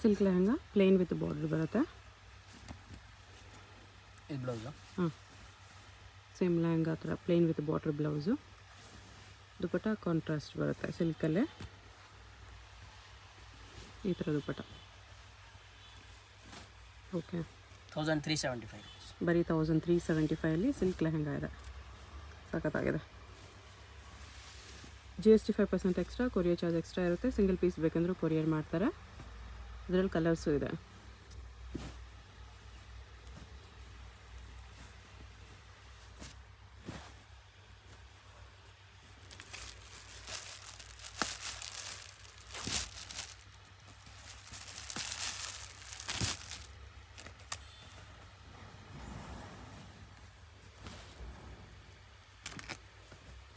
Silk lehenga plain with border ಬರುತ್ತೆ. ಹಾಂ same lehenga ಥರ plain with border blouse dupatta contrast ಬರುತ್ತೆ ಸಿಲ್ಕಲ್ಲೇ ಈ ಥರ dupatta okay thousand three seventy five ಬರೀ ತೌಸಂಡ್ ತ್ರೀ ಸೆವೆಂಟಿ ಫೈವಲ್ಲಿ ಸಿಲ್ಕ್ ಲೆಹಂಗಾ ಇದೆ. ಸಖತ್ತಾಗಿದೆ. G S T five percent extra courier charge extra ಇರುತ್ತೆ. ಸಿಂಗಲ್ ಪೀಸ್ ಬೇಕಂದ್ರೂ ಕೊರಿಯರ್ ಮಾಡ್ತಾರೆ. ಇದರಲ್ಲಿ ಕಲರ್ಸು ಇದೆ.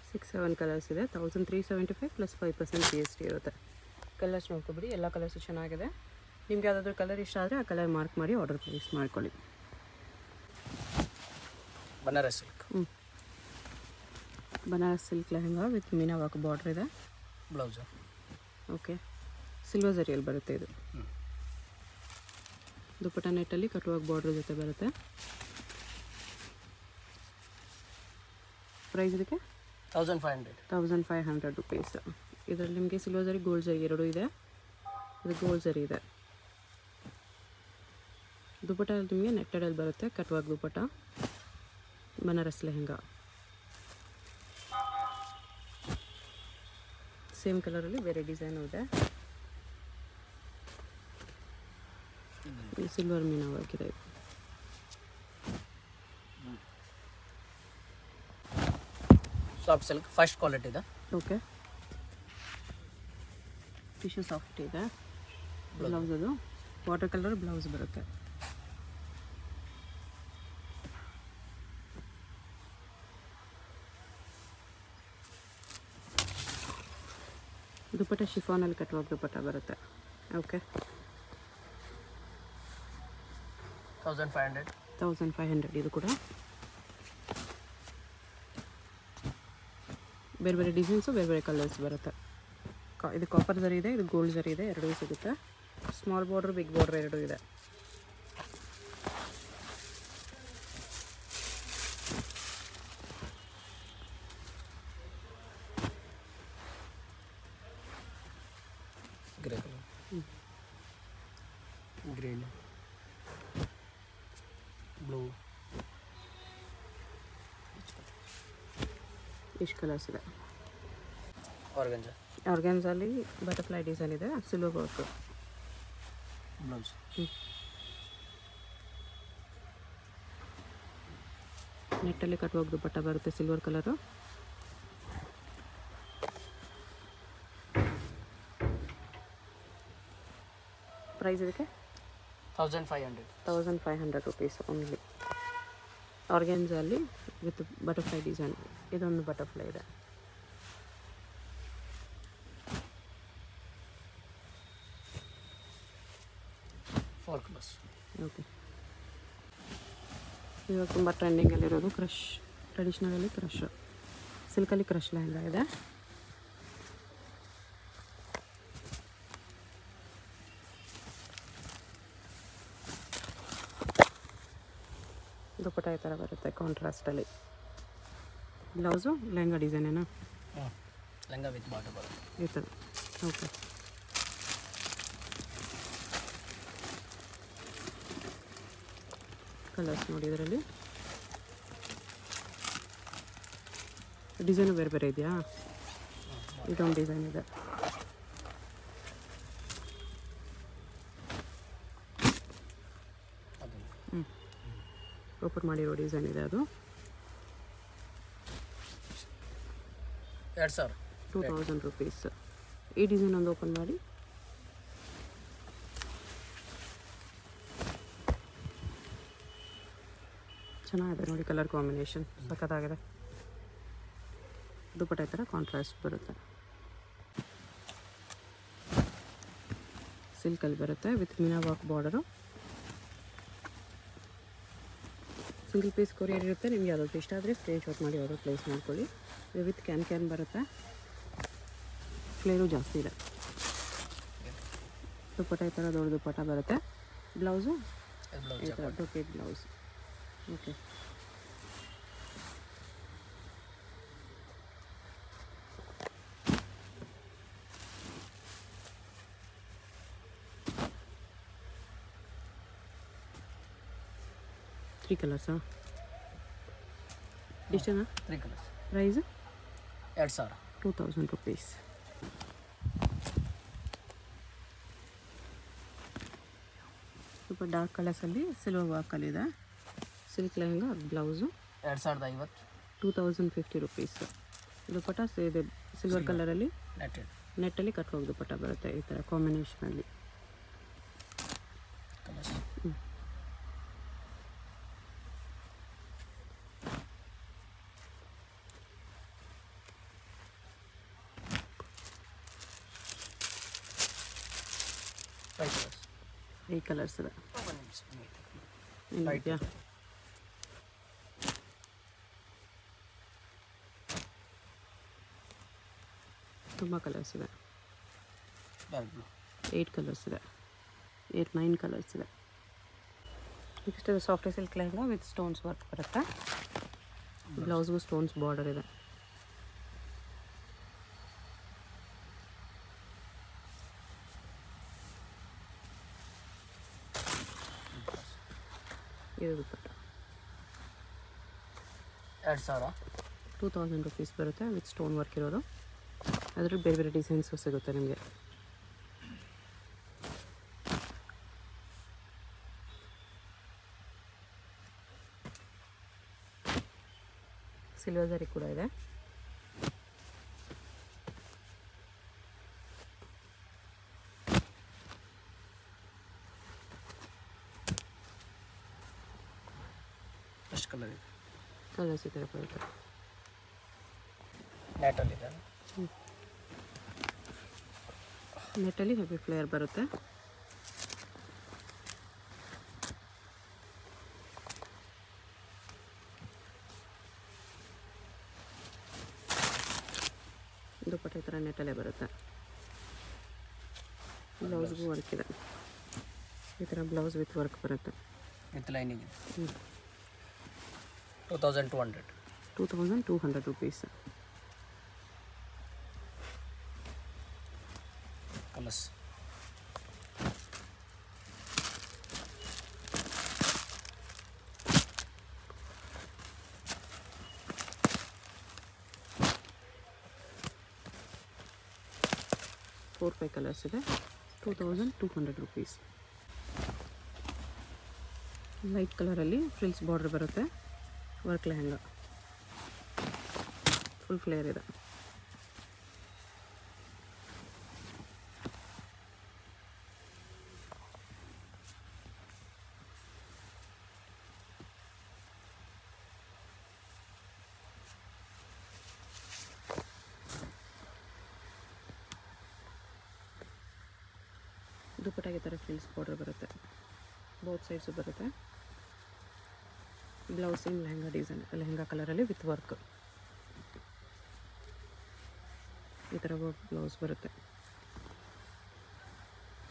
ಸಿಕ್ಸ್ ಸೆವೆನ್ ಕಲರ್ಸ್ ಇದೆ. Thousand three seventy five plus five percent G S T ಇರುತ್ತೆ. ಕಲರ್ಸ್ ನೋಡ್ಕೊಬಿಡಿ. ಎಲ್ಲ ಕಲರ್ಸು ಚೆನ್ನಾಗಿದೆ. ನಿಮ್ಗೆ ಯಾವುದಾದ್ರೂ ಕಲರ್ ಇಷ್ಟ ಆದರೆ ಆ ಕಲರ್ ಮಾರ್ಕ್ ಮಾಡಿ ಆರ್ಡರ್ ಪ್ಲೇಸ್ ಮಾಡ್ಕೊಳ್ಳಿ. ಬನಾರಸ್ ಸಿಲ್ಕ್ ಹ್ಞೂ Banaras silk lehenga with meena work border ಇದೆ. ಬ್ಲೌಸು ಓಕೆ ಸಿಲ್ವರ್ ಜರಿಯಲ್ಲಿ ಬರುತ್ತೆ ಇದು. ಹ್ಮ್. ದುಪ್ಪಟ ನೆಟ್ಟಲ್ಲಿ ಕಟ್ಟುವಾಗ ಬಾರ್ಡ್ರ್ ಜೊತೆ ಬರುತ್ತೆ. ಪ್ರೈಸ್ ಇದಕ್ಕೆ? Thousand five hundred thousand five hundred rupees ಇದರಲ್ಲಿ ನಿಮಗೆ ಸಿಲ್ವರ್ ಜರಿ ಗೋಲ್ಡ್ ಜರಿ ಎರಡೂ ಇದೆ. ಇದು ಗೋಲ್ಡ್ ಜರಿ ಇದೆ. ದುಪಟ ನಿಮಗೆ ನೆಟ್ಟಡಲ್ಲಿ ಬರುತ್ತೆ ಕಟ್ವಾಗ ದುಪಟ ಬನಾರಸ್ ಲೆಹಂಗಾ. ಸೇಮ್ ಕಲರಲ್ಲಿ ಬೇರೆ ಡಿಸೈನು ಇದೆ. ಸಿಲ್ವರ್ ಮೀನು ಹಾಕಿದೆ. ಸಾಫ್ಟ್ ಸಿಲ್ಕ್ ಫಸ್ಟ್ ಕ್ವಾಲಿಟಿ ಇದೆ. ಓಕೆ ಟಿಶ್ಯೂ ಸಾಫ್ಟ್ ಇದೆ. ಬ್ಲೌಸ್ ಅದು. ವಾಟರ್ ಕಲರ್ ಬ್ಲೌಸ್ ಬರುತ್ತೆ. ದುಪಟ್ಟ ಶಿಫಾನಲ್ಲಿ ಕಟ್ಟುವಾಗ ದುಪ್ಪಟ ಬರುತ್ತೆ. Okay thousand five hundred thousand five hundred ಇದು ಕೂಡ. ಬೇರೆ ಬೇರೆ ಡಿಸೈನ್ಸು ಬೇರೆ ಬೇರೆ ಕಲರ್ಸ್ ಬರುತ್ತೆ. ಕಾ ಇದು ಕಾಪರ್ ಜರಿ ಇದೆ ಇದು ಗೋಲ್ಡ್ ಜರಿ ಇದೆ ಎರಡೂ ಸಿಗುತ್ತೆ. ಸ್ಮಾಲ್ ಬಾರ್ಡ್ರ್ ಬಿಗ್ ಬಾರ್ಡ್ರ್ ಎರಡೂ ಇದೆ ಗ್ರೇ ಕಲರ್ ಗ್ರೀನ್ ಬ್ಲೂ ಇಷ್ಟು ಕಲರ್ಸ್ ಇದೆ. ಆರ್ಗ್ಯಾನ್ಸಲ್ಲಿ ಬಟರ್ಫ್ಲೈ ಡಿಸೈನ್ ಇದೆ ಸಿಲ್ವರ್ ವರ್ಕ್ ಬ್ಲೌಸ್ ನೆಟ್ಟಲ್ಲಿ ಹೋಗಿದ್ದು ಬಟ್ಟೆ ಬರುತ್ತೆ ಸಿಲ್ವರ್ ಕಲರು ಪ್ರೈಸ್ ಇದಕ್ಕೆ? Thousand five hundred thousand five hundred rupees only ಆರ್ಗ್ಯಾನ್ಸಲ್ಲಿ with butterfly design ಇದೊಂದು ಬಟರ್ಫ್ಲೈ ಇದೆ. ಓಕೆ ಇವಾಗ ತುಂಬ ಟ್ರೆಂಡಿಂಗಲ್ಲಿರೋದು ಕ್ರಶ್ ಟ್ರೆಡಿಷ್ನಲಲ್ಲಿ ಕ್ರಶ್ ಸಿಲ್ಕಲ್ಲಿ ಕ್ರಶ್ ಲೆಹಂಗಾ ಇದೆ. ದುಪ್ಪಟ ಈ ಥರ ಬರುತ್ತೆ ಕಾಂಟ್ರಾಸ್ಟಲ್ಲಿ ಬ್ಲೌಸು ಲೆಹಂಗಾ ಡಿಸೈನೇನಾ ಲಂಗ ವಿತ್ ಬರುತ್ತೆ ಈ ಓಕೆ ಕಲರ್ಸ್ ನೋಡಿ ಇದರಲ್ಲಿ. ಡಿಸೈನು ಬೇರೆ ಬೇರೆ ಇದೆಯಾ? ಇದೊಂದು ಡಿಸೈನ್ ಇದೆ. ಓಪನ್ ಮಾಡಿರೋ ಡಿಸೈನ್ ಇದೆ ಅದು. ಎರಡು ಸಾವಿರ. ಟೂ ತೌಸಂಡ್ ರುಪೀಸ್ ಈ ಡಿಸೈನ್ ಒಂದು ಓಪನ್ ಮಾಡಿ. ಚೆನ್ನಾಗಿದೆ ನೋಡಿ ಕಲರ್ ಕಾಂಬಿನೇಷನ್ ಸಖತ್ತಾಗಿದೆ. ದುಪ್ಪಟ್ಟೆ ಥರ ಕಾಂಟ್ರಾಸ್ಟ್ ಬರುತ್ತೆ. ಸಿಲ್ಕಲ್ಲಿ ಬರುತ್ತೆ with meena work border single piece courier ಇರುತ್ತೆ ನಿಮ್ಗೆ ಯಾವ್ದಾದ್ರು ಇಷ್ಟ ಆದರೆ ಸ್ಕ್ರೀನ್ ಶಾಟ್ ಮಾಡಿ ಯಾವುದೋ ಪ್ಲೇಸ್ ಮಾಡ್ಕೊಳ್ಳಿ. ಇದು ವಿತ್ ಕ್ಯಾನ್ ಕ್ಯಾನ್ ಬರುತ್ತೆ. ಫ್ಲೇರು ಜಾಸ್ತಿ ಇದೆ. ದುಪ್ಪಟ ಈ ಥರ ದೊಡ್ಡ ದುಪ್ಪಟ ಬರುತ್ತೆ. ಬ್ಲೌಸು ಬ್ಲೌಸ್ ಈ ಥರ ಬ್ಲೌಸ್ ಓಕೆ ತ್ರೀ ಕಲರ್ಸಾ ಇಷ್ಟನಾ ತ್ರೀ ಕಲರ್ಸ್ ಪ್ರೈಸ್ ಎರಡು ಸಾವಿರ. ಟೂ ತೌಸಂಡ್ ರುಪೀಸ್ ಸ್ವಲ್ಪ ಡಾರ್ಕ್ ಕಲರ್ಸಲ್ಲಿ ಸಿಲ್ವರ್ ವಾಕಲ್ಲಿದೆ ಸಿಲ್ಕ್ ಲೆಹಂಗಾ ಬ್ಲೌಸು ಎರಡು ಸಾವಿರದ ಐವತ್ತು. Two thousand fifty rupees dupatta ಸ- ಇದೆ ಸಿಲ್ವರ್ ಕಲರಲ್ಲಿ ನೆಟ್ಟಲ್ಲಿ ಕಟ್ ಹೋಗಿ ಬರುತ್ತೆ ಈ ಥರ ಕಾಂಬಿನೇಷನಲ್ಲಿ ಕಲರ್ಸ್ ಫೈವ್ ಕಲರ್ಸ್ ಈ ಕಲರ್ಸ್ ಇದೆ. ಇದೆಯಾ ತುಂಬ ಕಲರ್ಸ್ ಇದೆ. ಏಯ್ಟ್ ಕಲರ್ಸ್ ಇದೆ. ಏಯ್ಟ್ ನೈನ್ ಕಲರ್ಸ್ ಇದೆ. Next soft silk lehenga with stones work ಬರುತ್ತೆ. ಬ್ಲೌಸ್ಗೂ ಸ್ಟೋನ್ಸ್ ಬಾರ್ಡರ್ ಇದೆ. ಇದು ದುಪ್ಪಟ್ಟ ಎರಡು ಸಾವಿರ? ಟೂ ತೌಸಂಡ್ ರುಪೀಸ್ ಬರುತ್ತೆ ವಿತ್ ಸ್ಟೋನ್ ವರ್ಕ್ ಇರೋದು. ಅದರಲ್ಲಿ ಬೇರೆ ಬೇರೆ ಡಿಸೈನ್ಸು ಸಿಗುತ್ತೆ ನಿಮಗೆ. ಸಿಲ್ವರ್ ಜರಿ ಕೂಡ ಇದೆ. ಎಷ್ಟು ಕಲರ್ ಇದೆ. ಕಲರ್ಸ್ ಈ ಥರ ಬರುತ್ತೆ. ನ್ಯಾಟಲ್ಲಿದೆ ನೆಟ್ಟಲ್ಲಿ ಹೆವಿ ಫ್ಲೇಯರ್ ಬರುತ್ತೆ. ದುಪ್ಪಟ್ಟ ಈ ಥರ ನೆಟ್ಟಲ್ಲೇ ಬರುತ್ತೆ. ಬ್ಲೌಸ್ಗೂ ವರ್ಕ್ ಇದೆ. ಈ ಥರ ಬ್ಲೌಸ್ ವಿತ್ ವರ್ಕ್ ಬರುತ್ತೆ. ವಿತ್ ಲೈನಿಂಗ್ ಇದೆ. Two thousand two hundred two thousand two hundred rupees colours four five colours ಇದೆ two thousand two hundred rupees light ಕಲರಲ್ಲಿ ಫ್ರಿಲ್ಸ್ ಬಾರ್ಡರ್ ಬರುತ್ತೆ. ವರ್ಕ್ ಲೆಹಂಗಾ ಫುಲ್ ಫ್ಲೇಯರ್ ಇದೆ ದುಪ್ಪಟ್ಟಾಗೆ ಥರ ಫ್ರಿಲ್ಸ್ ಬಾರ್ಡರ್ ಬರುತ್ತೆ both sides ಬರುತ್ತೆ blouse in lehenga design lehenga ಕಲರಲ್ಲಿ with work ಈ ಥರ ವರ್ಕ್ ಬ್ಲೌಸ್ ಬರುತ್ತೆ.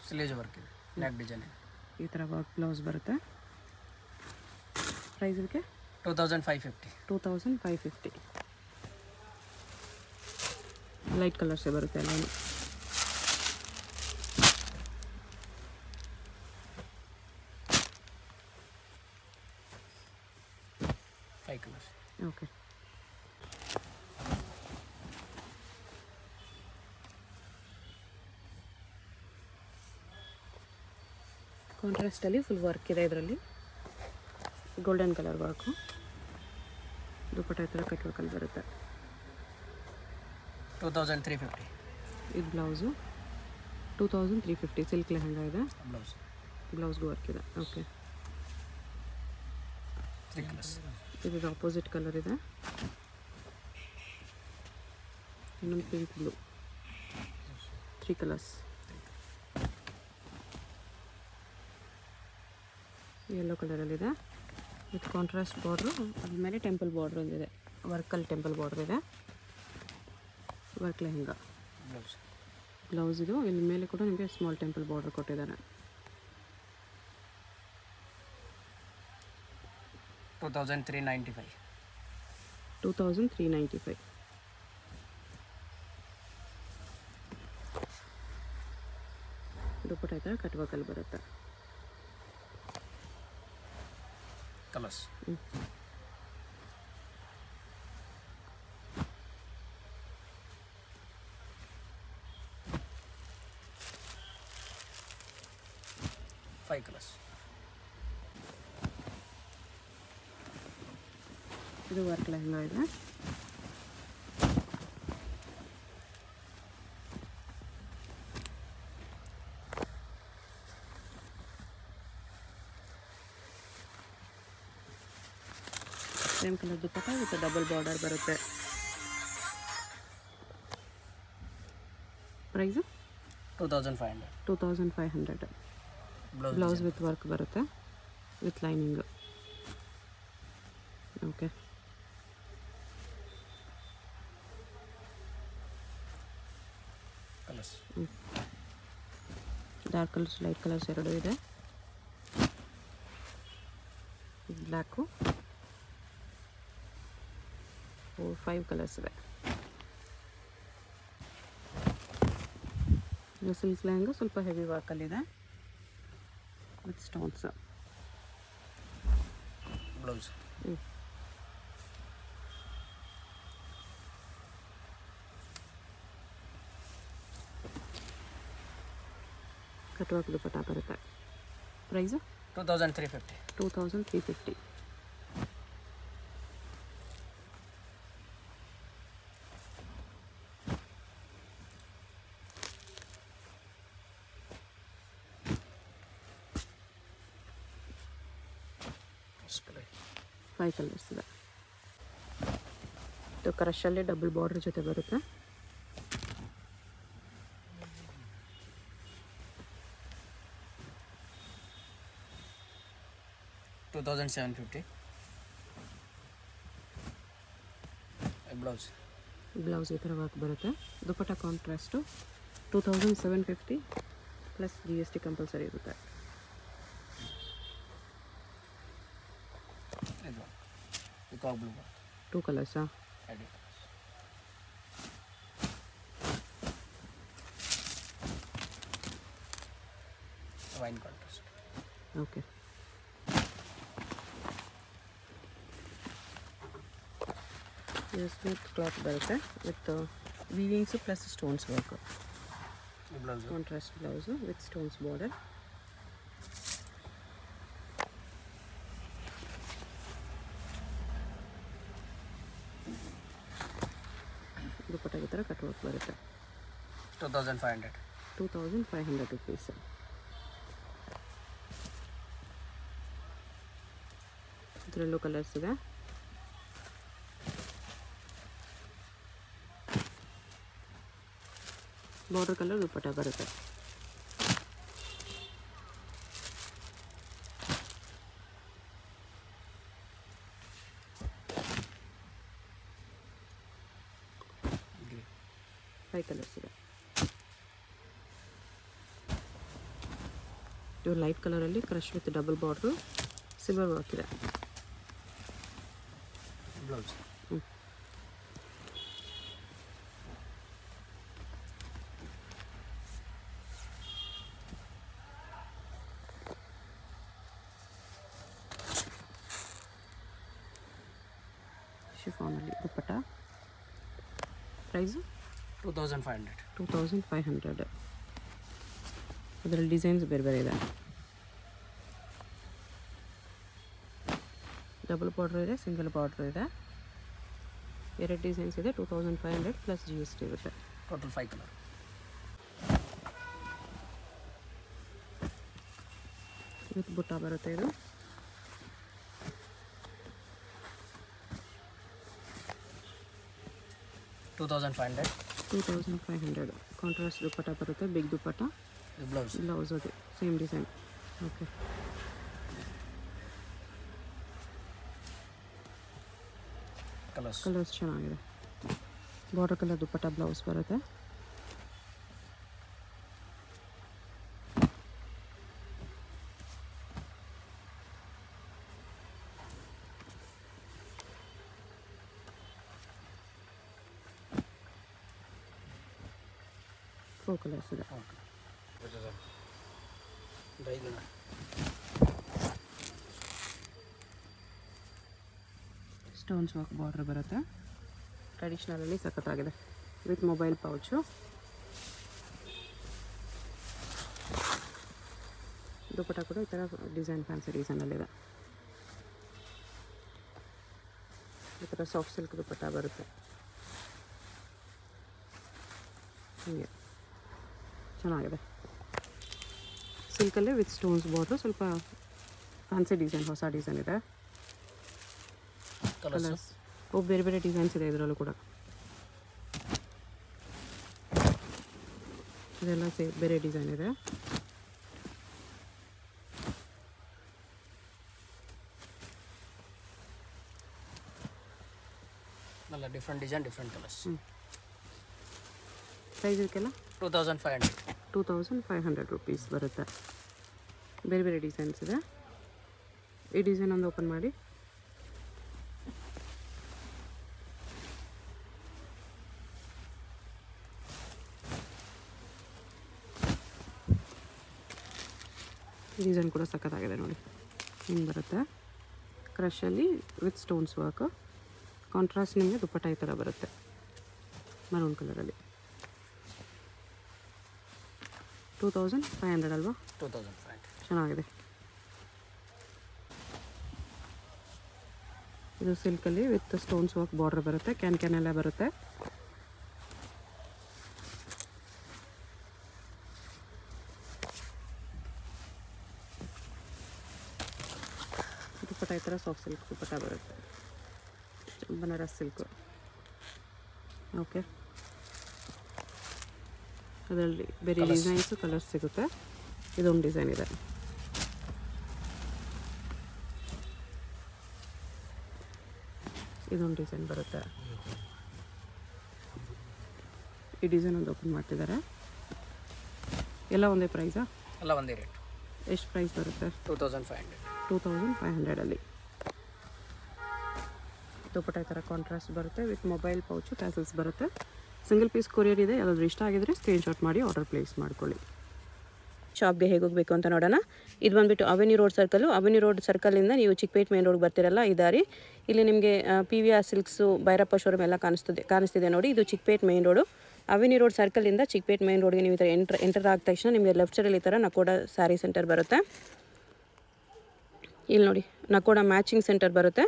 ಸ್ಲೇಜ್ ವರ್ಕ್ ಇದೆ ನೆಕ್ ಡಿಸೈನ್ ಇದೆ. ಈ ಥರ ವರ್ಕ್ ಬ್ಲೌಸ್ ಬರುತ್ತೆ. ಪ್ರೈಸ್ ಇದಕ್ಕೆ? Two thousand five fifty two thousand five fifty light ಕಲರ್ಸೇ ಬರುತ್ತೆ ಎಲ್ಲನೂ ಫೈವ್ ಕಲರ್ಸ್ ಓಕೆ ಕಾಂಟ್ರಾಸ್ಟಲ್ಲಿ ಫುಲ್ ವರ್ಕ್ ಇದೆ ಇದರಲ್ಲಿ. ಗೋಲ್ಡನ್ ಕಲರ್ ವರ್ಕು ದುಪ್ಪಟ್ಟ ಥರ ಕಟ್ ವರ್ಕಲ್ಲಿ ಬರುತ್ತೆ. ಟೂ ತೌಸಂಡ್ ತ್ರೀ ಫಿಫ್ಟಿ ಇದು blouse two thousand three fifty silk lehenga ಇದೆ. ಬ್ಲೌಸ್ ಬ್ಲೌಸ್ಗೂ ವರ್ಕ್ ಇದೆ. ಓಕೆ ಇದು ಆಪೋಸಿಟ್ ಕಲರ್ ಇದೆ. ಇನ್ನೊಂದು pink blue three colours yellow ಕಲರಲ್ಲಿದೆ with contrast border ಅದ್ರ ಮೇಲೆ ಟೆಂಪಲ್ ಬಾರ್ಡ್ರ್ ಒಂದಿದೆ. ವರ್ಕಲ್ ಟೆಂಪಲ್ ಬಾರ್ಡ್ರ್ ಇದೆ. ವರ್ಕ್ ಲೆಹಂಗಾ ಬ್ಲೌಸ್ ಇದು. ಇಲ್ಲಿ ಮೇಲೆ ಕೂಡ ನಿಮಗೆ ಸ್ಮಾಲ್ ಟೆಂಪಲ್ ಬಾರ್ಡ್ರ್ ಕೊಟ್ಟಿದ್ದಾರೆ two thousand three ninety five two thousand three ninety five dupatta ಕಟ್ವಾಕಲ್ಲಿ ಬರುತ್ತೆ. ಕಲರ್ಸ್ ಫೈವ್ ಕಲರ್ಸ್ ಇದು ವರ್ಕ್ ಲೆಹಂಗಾ ಇದೆ same colour dupatta with double border ಬರುತ್ತೆ. Price two thousand five hundred two thousand five hundred blouse with work ಬರುತ್ತೆ with lining okay dark colours light colours ಎರಡು ಇದೆ. Black four five colours ಇದೆ ಇದು silk lehenga ಸ್ವಲ್ಪ heavy ವರ್ಕಲ್ಲಿದೆ with stones blouse cutwork dupatta ಬರುತ್ತೆ price two thousand three fifty two thousand three fifty five colours ಇದೆ ಇದು ಕ್ರಷಲ್ಲಿ ಡಬಲ್ ಬಾರ್ಡರ್ ಜೊತೆ ಬರುತ್ತೆ. Two thousand seven fifty blouse blouse ಈ ಥರ ವರ್ಕ್ ಬರುತ್ತೆ. Dupatta contrast two thousand seven fifty plus G S T compulsory ಇರುತ್ತೆ. ಇದು. ಪಿಕಾಕ್ ಬ್ಲೂ ಟೂ ಕಲರ್ಸಾ ಅಡಿ ವೈನ್ ಕಾಂಟ್ರಾಸ್ಟ್ ಓಕೆ ಇದು ಸ್ಮೂತ್ ಕ್ಲಾತ್ ಬರುತ್ತೆ. With weavings plus stones work contrast blouse. With stones border ದುಪ್ಪಟ್ಟಾಗಿ ಥರ ಕಟ್ ವರ್ಕ್ ಬರುತ್ತೆ. Two thousand five hundred two thousand five hundred rupees ಇದರಲ್ಲೂ colours ಇದೆ. ಬಾರ್ಡರ್ ಕಲರ್ ದುಪ್ಪಟ್ಟ ಬರುತ್ತೆ green colour ಇದೆ. ಇವು light ಕಲರಲ್ಲಿ crush with double border silver work ಇದೆ. Blouse ಶಿಫಾನಲ್ಲಿ dupatta. Price? Two thousand five hundred. Two thousand five hundred. ಅದರಲ್ಲಿ designs ಬೇರೆ ಬೇರೆ ಇದೆ. ಡಬಲ್ ಬಾರ್ಡ್ರ್ ಇದೆ ಸಿಂಗಲ್ ಬಾರ್ಡ್ರ್ ಇದೆ. ಎರಡು ಡಿಸೈನ್ಸ್ ಇದೆ two thousand five hundred plus G S T ಇರುತ್ತೆ. Total five colour. ವಿತ್ ಬುಟ್ಟ ಬರುತ್ತೆ ಇದು. Two thousand five hundred two thousand five hundred contrast dupatta ಬರುತ್ತೆ ಬಿಗ್ ದುಪ್ಪಟ್ಟ ಇದು ಬ್ಲೌಸ್ ಬ್ಲೌಸ್ ಅದು same design okay colours colours ಚೆನ್ನಾಗಿದೆ. Border colour dupatta blouse ಬರುತ್ತೆ. Four colours ಇದೆ ಓಕೆ ಡೈಗುಣ ಸ್ಟೋನ್ಸ್ ವರ್ಕ್ ಬಾರ್ಡ್ರ್ ಬರುತ್ತೆ ಟ್ರೆಡಿಷ್ನಲಲ್ಲಿ ಸಖತ್ತಾಗಿದೆ ವಿತ್ ಮೊಬೈಲ್ ಪೌಚು ದುಪ್ಪಟ ಕೂಡ ಈ ಥರ ಡಿಸೈನ್ ಫ್ಯಾನ್ಸಿ ಡಿಸೈನಲ್ಲಿದೆ ಈ ಥರ ಸಾಫ್ಟ್ ಸಿಲ್ಕ್ ದುಪ್ಪಟ ಬರುತ್ತೆ ಹೀಗೆ ಚೆನ್ನಾಗಿದೆ ಸಿಲ್ಕಲ್ಲೇ ವಿತ್ ಸ್ಟೋನ್ಸ್ ಬಾರ್ಡ್ರು ಸ್ವಲ್ಪ ಫ್ಯಾನ್ಸಿ ಡಿಸೈನ್ ಹೊಸ ಡಿಸೈನ್ ಇದೆ ಕಲರ್ಸ್ ಕಲರ್ಸ್ ಓ ಬೇರೆ ಬೇರೆ ಡಿಸೈನ್ಸ್ ಇದೆ ಇದರಲ್ಲೂ ಕೂಡ ಇದೆಲ್ಲ ಸೇ ಬೇರೆ ಡಿಸೈನ್ ಇದೆ ಅಲ್ಲ different design different colours price ಇದಕ್ಕೆಲ್ಲ two thousand five hundred rupees ಬರುತ್ತೆ. ಬೇರೆ ಬೇರೆ ಡಿಸೈನ್ಸ್ ಇದೆ. ಈ ಡಿಸೈನ್ ಒಂದು ಓಪನ್ ಮಾಡಿ. ಡಿಸೈನ್ ಕೂಡ ಸಕ್ಕತ್ತಾಗಿದೆ ನೋಡಿ. ಹಿಂಗೆ ಬರುತ್ತೆ. ಕ್ರಷಲ್ಲಿ ವಿತ್ ಸ್ಟೋನ್ಸ್ ವರ್ಕ್ ಕಾಂಟ್ರಾಸ್ಟ್ ನಿಮಗೆ ದುಪ್ಪಟ್ಟ ಈ ಥರ ಬರುತ್ತೆ. ಮರೂನ್ ಕಲರಲ್ಲಿ ಟೂ ತೌಸಂಡ್ ಫೈವ್ ಹಂಡ್ರೆಡ್ ಅಲ್ವಾ ಟೂ ತೌಸಂಡ್ ಫೈವ್ ಹಂಡ್ರೆಡ್ ಚೆನ್ನಾಗಿದೆ ಇದು ಸಿಲ್ಕಲ್ಲಿ ವಿತ್ ಸ್ಟೋನ್ಸ್ ವರ್ಕ್ ಬಾರ್ಡರ್ ಬರುತ್ತೆ ಕ್ಯಾನ್ ಕ್ಯಾನ್ ಎಲ್ಲ ಬರುತ್ತೆ ದುಪ್ಪಟ ಈ ಥರ ಸಾಫ್ಟ್ ಸಿಲ್ಕ್ ದುಪ್ಪಟ ಬರುತ್ತೆ ಬನಾರಸ್ ಸಿಲ್ಕು ಓಕೆ ಅದರಲ್ಲಿ ಬೇರೆ ಡಿಸೈನ್ಸು ಕಲರ್ಸ್ ಸಿಗುತ್ತೆ. ಇದೊಂದು ಡಿಸೈನ್ ಇದೆ. ಇದೊಂದು ಡಿಸೈನ್ ಬರುತ್ತೆ. ಈ ಡಿಸೈನ್ ಒಂದು ಓಪನ್ ಮಾಡ್ತಿದ್ದಾರೆ. ಎಲ್ಲ ಒಂದೇ ಪ್ರೈಸಾ? ಎಲ್ಲ ಒಂದೇ ರೇಟ್. ಎಷ್ಟು ಪ್ರೈಸ್ ಬರುತ್ತೆ? Two thousand five hundred. Two thousand five ಹಂಡ್ರೆಡಲ್ಲಿ. Dupatta ಈ ಥರ ಕಾಂಟ್ರಾಸ್ಟ್ ಬರುತ್ತೆ ವಿತ್ ಮೊಬೈಲ್ ಪೌಚು ಟ್ಯಾಸಲ್ಸ್ ಬರುತ್ತೆ. ಸಿಂಗಲ್ ಪೀಸ್ ಕೊರಿಯರ್ ಇದೆ. ಯಾವುದಾದ್ರೂ ಇಷ್ಟ ಆಗಿದ್ರೆ ಸ್ಕ್ರೀನ್ಶಾಟ್ ಮಾಡಿ ಆರ್ಡರ್ ಪ್ಲೇಸ್ ಮಾಡ್ಕೊಳ್ಳಿ. ಶಾಪ್ಗೆ ಹೇಗೆ ಹೋಗಬೇಕು ಅಂತ ನೋಡೋಣ. ಇದು ಬಂದುಬಿಟ್ಟು Avenue Road circle Avenue Road ಸರ್ಕಲಿಂದ ನೀವು ಚಿಕ್ಕಪೇಟ್ ಮೇನ್ ರೋಡ್ ಬರ್ತಿರಲ್ಲ ಇದಾರಿ ದಾರಿ. ಇಲ್ಲಿ ನಿಮಗೆ P V R silks Bhairappa showroom ಎಲ್ಲ ಕಾಣಿಸ್ತದೆ, ಕಾಣಿಸ್ತಿದೆ ನೋಡಿ. ಇದು Chickpet main road avenue road ಸರ್ಕಲಿಂದ Chickpet main ರೋಡ್ಗೆ ನೀವು ಈ ಥರ ಎಂಟರ್ ಎಂಟರ್ ಆದ ತಕ್ಷಣ ನಿಮಗೆ ಲೆಫ್ಟ್ ಸೈಡಲ್ಲಿ ಈ ಥರ ನಕೋಡ ಸ್ಯಾರಿ ಸೆಂಟರ್ ಬರುತ್ತೆ. ಇಲ್ಲಿ ನೋಡಿ ನಕೋಡ ಮ್ಯಾಚಿಂಗ್ ಸೆಂಟರ್ ಬರುತ್ತೆ.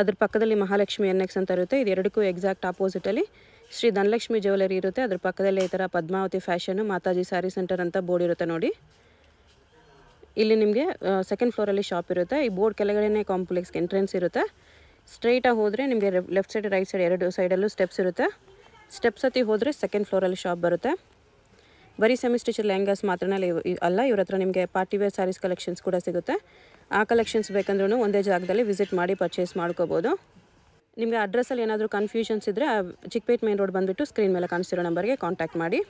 ಅದ್ರ ಪಕ್ಕದಲ್ಲಿ ಮಹಾಲಕ್ಷ್ಮಿ ಎನ್ ಎಕ್ಸ್ ಅಂತ ಇರುತ್ತೆ. ಇದು ಎರಡಕ್ಕೂ ಎಕ್ಸಾಕ್ಟ್ ಆಪೋಸಿಟಲ್ಲಿ ಶ್ರೀ ಧನಲಕ್ಷ್ಮಿ ಜ್ಯುವೆಲರಿ ಇರುತ್ತೆ. ಅದ್ರ ಪಕ್ಕದಲ್ಲೇ ಈ ಥರ Padmavathi fashion Mataji sari centre ಅಂತ ಬೋರ್ಡ್ ಇರುತ್ತೆ ನೋಡಿ. ಇಲ್ಲಿ ನಿಮಗೆ ಸೆಕೆಂಡ್ ಫ್ಲೋರಲ್ಲಿ ಶಾಪ್ ಇರುತ್ತೆ. ಈ ಬೋರ್ಡ್ ಕೆಳಗಡೆನೇ ಕಾಂಪ್ಲೆಕ್ಸ್ಗೆ ಎಂಟ್ರೆನ್ಸ್ ಇರುತ್ತೆ. ಸ್ಟ್ರೈಟಾಗಿ ಹೋದರೆ ನಿಮಗೆ ಲೆಫ್ಟ್ ಸೈಡ್ ರೈಟ್ ಸೈಡ್ ಎರಡು ಸೈಡಲ್ಲೂ ಸ್ಟೆಪ್ಸ್ ಇರುತ್ತೆ. ಸ್ಟೆಪ್ಸ್ ಹತ್ತಿ ಹೋದರೆ ಸೆಕೆಂಡ್ ಫ್ಲೋರಲ್ಲಿ ಶಾಪ್ ಬರುತ್ತೆ. ಬರೀ ಸೆಮಿ ಸ್ಟಿಚ್ ಲೆಹಂಗಾಸ್ ಇವ್- ಅಲ್ಲ, ಇವ್ರ ಹತ್ರ ನಿಮಗೆ ಪಾರ್ಟಿ ವೇರ್ ಸ್ಯಾರೀಸ್ ಕಲೆಕ್ಷನ್ಸ್ ಕೂಡ ಸಿಗುತ್ತೆ. ಆ ಕಲೆಕ್ಷನ್ಸ್ ಬೇಕಂದ್ರೂ ಒಂದೇ ಜಾಗದಲ್ಲಿ ವಿಸಿಟ್ ಮಾಡಿ ಪರ್ಚೇಸ್ ಮಾಡ್ಕೋಬೋದು. ನಿಮಗೆ ಅಡ್ರೆಸ್ಸಲ್ಲಿ ಏನಾದರೂ ಕನ್ಫ್ಯೂಷನ್ಸ್ ಇದ್ದರೆ ಚಿಕ್ಕಪೇಟ್ ಮೇನ್ ರೋಡ್ ಬಂದುಬಿಟ್ಟು ಸ್ಕ್ರೀನ್ ಮೇಲೆ ಕಾಣಿಸ್ತಿರೋ ನಂಬರ್ಗೆ ಕಾಂಟ್ಯಾಕ್ಟ್ ಮಾಡಿ.